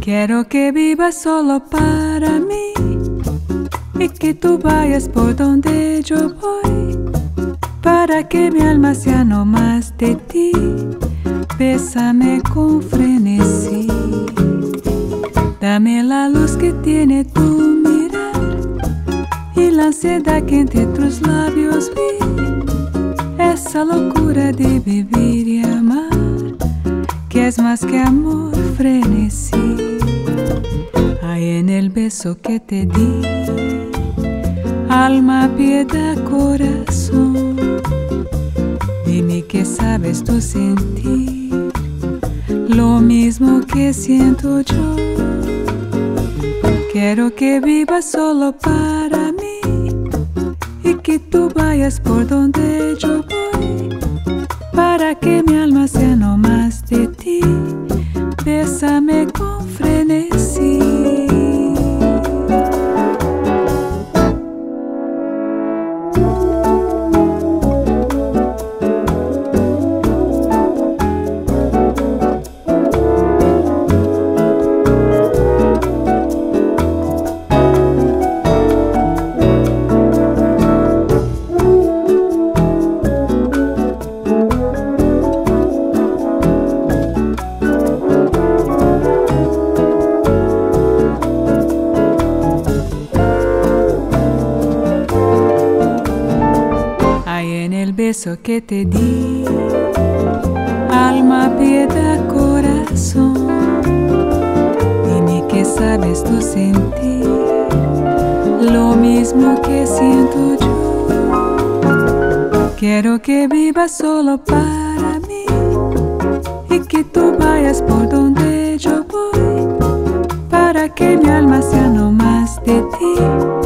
Quiero que vivas solo para mí y que tú vayas por donde yo voy para que mi alma sea no más de ti. Bésame con frenesí, dame la luz que tiene tu mirar y la ansiedad que entre tus labios vi. Esa locura de vivir y amar, que es más que amor, frenesí en el beso que te di. Alma, piedad, corazón, dime que sabes tú sentir lo mismo que siento yo. Quiero que vivas solo para mí y que tú vayas por donde yo voy, para que mi alma sea que te di, alma, piedad, corazón, dime que sabes tú sentir lo mismo que siento yo. Quiero que vivas solo para mí y que tú vayas por donde yo voy, para que mi alma sea no más de ti.